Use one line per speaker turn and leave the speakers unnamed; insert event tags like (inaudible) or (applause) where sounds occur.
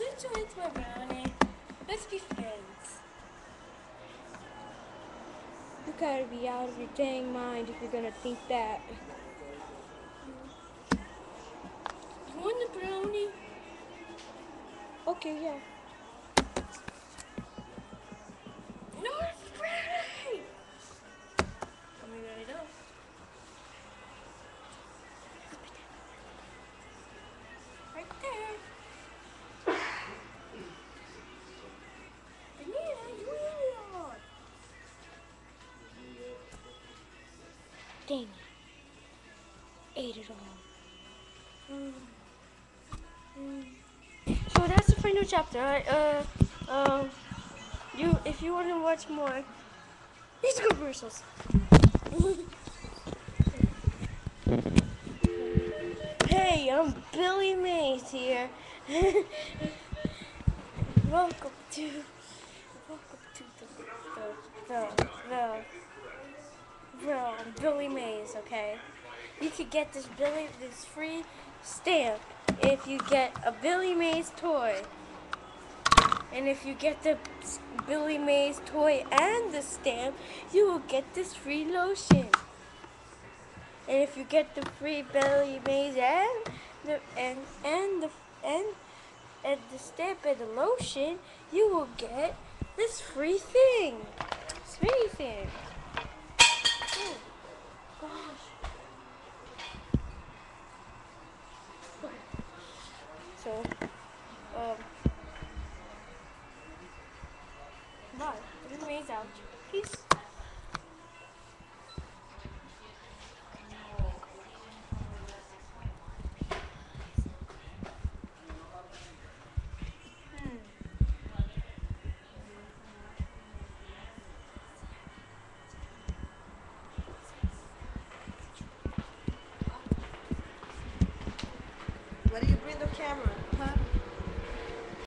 you into my brownie. Let's be friends.
You gotta be out of your dang mind if you're gonna think that.
You want the brownie?
Okay, yeah. Dang it. Ate it all.
So that's the final chapter. Right? Uh, um, you if you want to watch more, these commercials. hey, I'm Billy Mays here. (laughs) welcome to welcome to the the the, the Billy Mays. Okay, you could get this Billy this free stamp if you get a Billy Mays toy. And if you get the Billy Mays toy and the stamp, you will get this free lotion. And if you get the free Billy Mays and the and and the and and the stamp and the lotion, you will get this free thing. This free thing. Out. Peace. Hmm.
Where do you bring the camera? Huh?